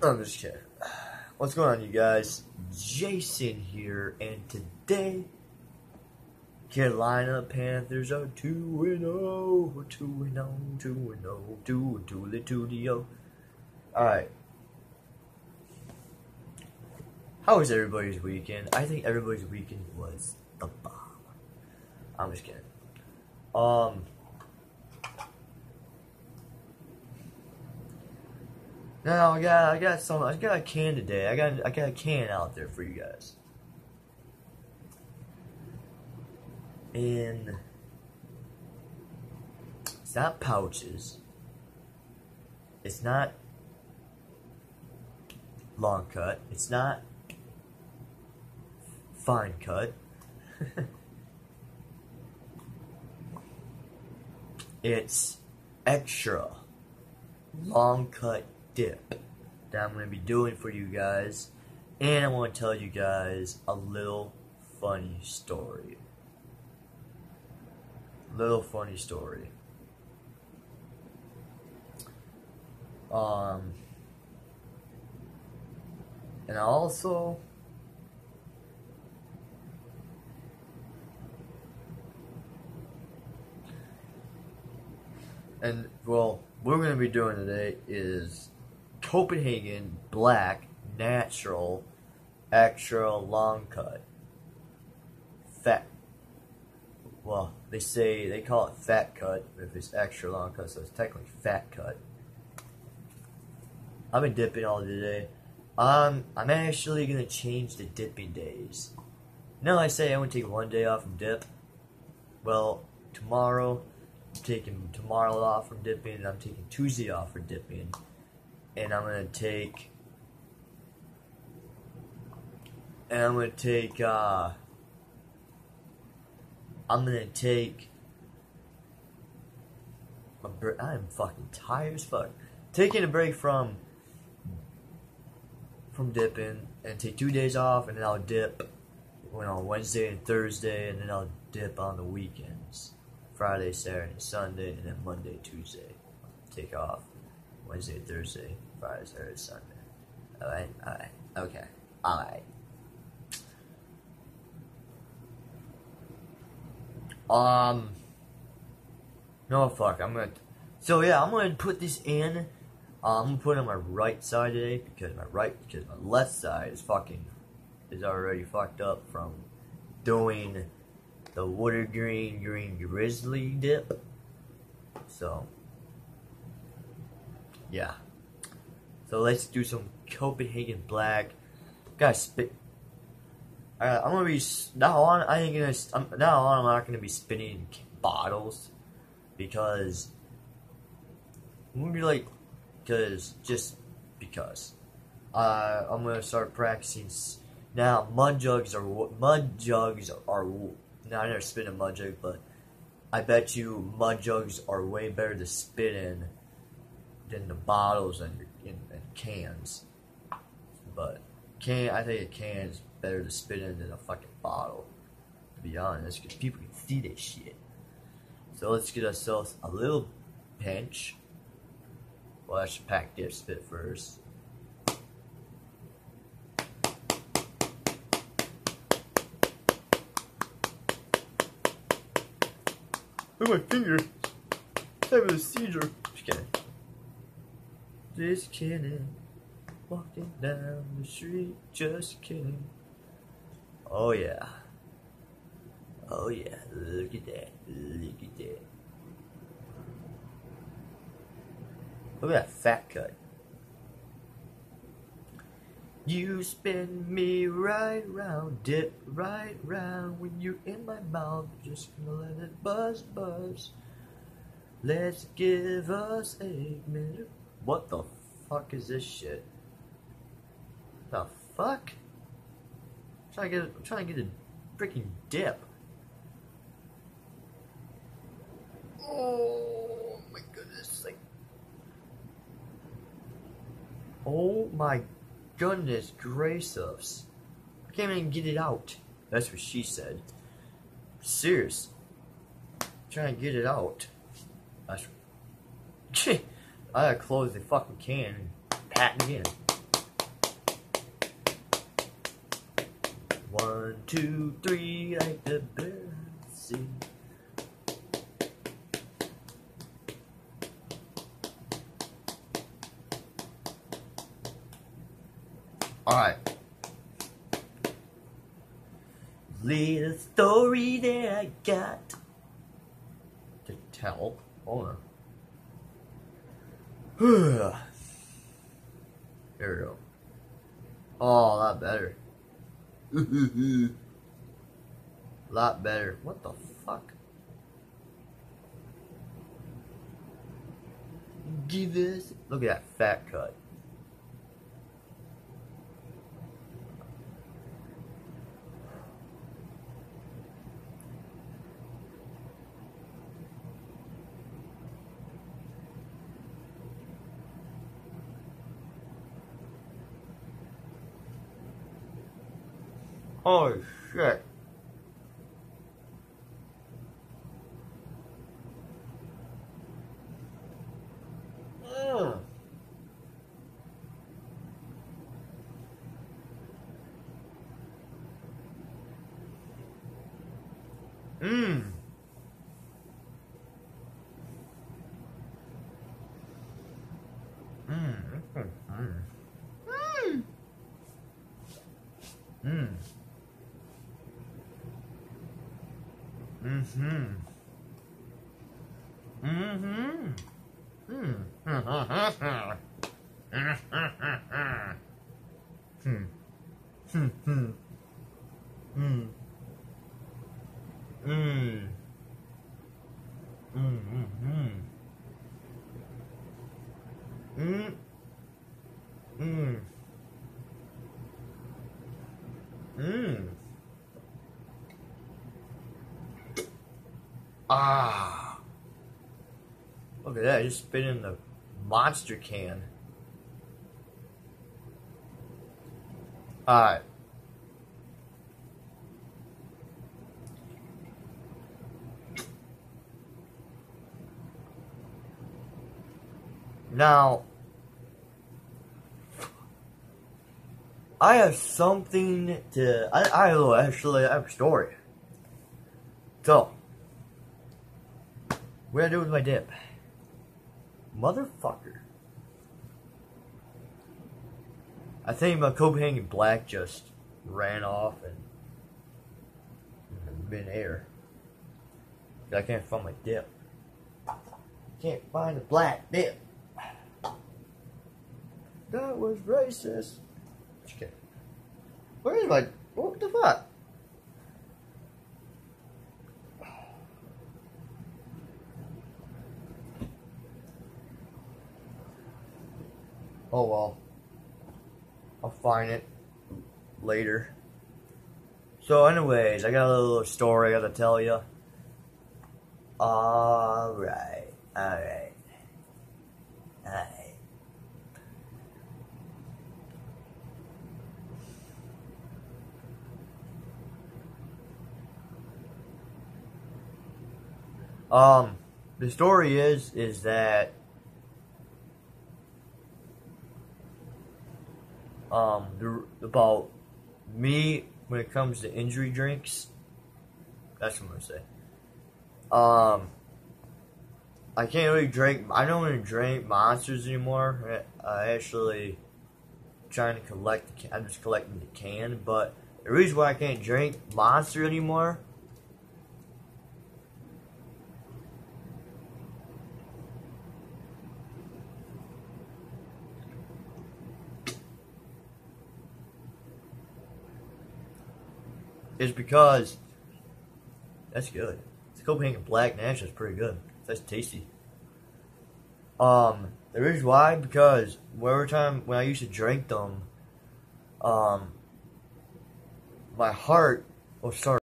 I'm just kidding. What's going on, you guys? Jason here, and today, Carolina Panthers are 2 0, 2 0, 2 0, 2 2 2 0. Alright. How was everybody's weekend? I think everybody's weekend was the bomb. I'm just kidding. Um. No, I got I got some I got a can today. I got I got a can out there for you guys. And it's not pouches. It's not long cut. It's not fine cut. it's extra long cut dip that I'm going to be doing for you guys. And I want to tell you guys a little funny story. Little funny story. Um, and also, and well, what we're going to be doing today is Copenhagen Black Natural Extra Long Cut. Fat. Well, they say they call it fat cut if it's extra long cut, so it's technically fat cut. I've been dipping all today. Um, I'm actually gonna change the dipping days. No, I say I would take one day off from dip. Well, tomorrow, I'm taking tomorrow off from dipping, and I'm taking Tuesday off for dipping and I'm gonna take and I'm gonna take uh I'm gonna take a break. I'm fucking tired as fuck. Taking a break from from dipping and take two days off and then I'll dip when on Wednesday and Thursday and then I'll dip on the weekends. Friday, Saturday, Sunday, and then Monday, Tuesday. Take off. Wednesday, Thursday, Friday, Saturday, Sunday. Alright, alright, okay, alright. Um, no, fuck, I'm gonna, so yeah, I'm gonna put this in, um, I'm gonna put it on my right side today, because my right, because my left side is fucking, is already fucked up from doing the water green green grizzly dip, so, yeah. So let's do some Copenhagen Black. Guys, spit. Uh, I'm gonna be now on. I ain't gonna. I'm, now on, I'm not gonna be spinning bottles because I'm gonna be like, because just because. Uh, I'm gonna start practicing. Now mud jugs are mud jugs are. Now I never spin a mud jug, but I bet you mud jugs are way better to spit in than the bottles and cans. But can I think a can is better to spit in than a fucking bottle. To be honest, because people can see this shit. So let's get ourselves a little pinch. Well, I should pack dip spit first. Look at my finger. Having a seizure. Just kidding. Just kidding. Walking down the street, just kidding. Oh yeah. Oh yeah, look at that. Look at that. Look at that fat cut. You spin me right round, dip right round when you're in my mouth. Just gonna let it buzz, buzz. Let's give us a minute. What the fuck is this shit? The fuck? I'm trying to get a, I'm trying to get a freaking dip. Oh my goodness! Like, oh my goodness gracious! I can't even get it out. That's what she said. Serious. I'm trying to get it out. That's. I gotta close the fucking can and pat it in. One, two, three, like the birds sing. Alright. Little story that I got to tell. Hold on. there we go. Oh, a lot better. a lot better. What the fuck? Give this. Look at that fat cut. Holy shit. Mm. Mmm. Mmm. Mmm. Mmm. Mmm. Mm-hmm. Mm-hmm. Mm. Hmm. Hmm. Hmm. Hmm. Hmm. Mm. Mm. Mm. Mm. Mm. Mm. Ah. Look at that, I just spit in the monster can. Alright. Now, I have something to. I, I actually I have a story. So, what did I do with my dip? Motherfucker. I think my Copenhagen Black just ran off and in midair. I can't find my dip. Can't find the black dip. That was racist. Just kidding. Where is my. What the fuck? Oh well. I'll find it later. So, anyways, I got a little story I gotta tell you. Alright, alright. Alright. Um, the story is, is that um, about me when it comes to injury drinks. That's what I'm gonna say. Um, I can't really drink. I don't really drink monsters anymore. I actually trying to collect. I'm just collecting the can. But the reason why I can't drink monster anymore. Is because that's good. The Copenhagen Black Nash is pretty good. That's tasty. Um, the reason why because every time when I used to drink them, um, my heart will start